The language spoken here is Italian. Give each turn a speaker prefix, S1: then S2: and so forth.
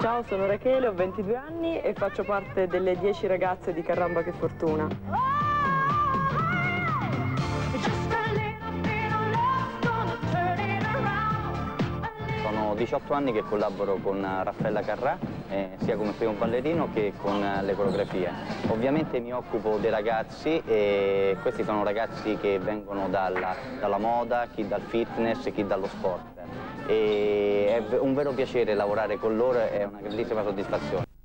S1: Ciao, sono Rachele, ho 22 anni e faccio parte delle 10 ragazze di Carramba che Fortuna.
S2: Sono 18 anni che collaboro con Raffaella Carrà, eh, sia come primo ballerino che con eh, le coreografie. Ovviamente mi occupo dei ragazzi e questi sono ragazzi che vengono dalla, dalla moda, chi dal fitness, chi dallo sport. E è un vero piacere lavorare con loro, è una grandissima soddisfazione.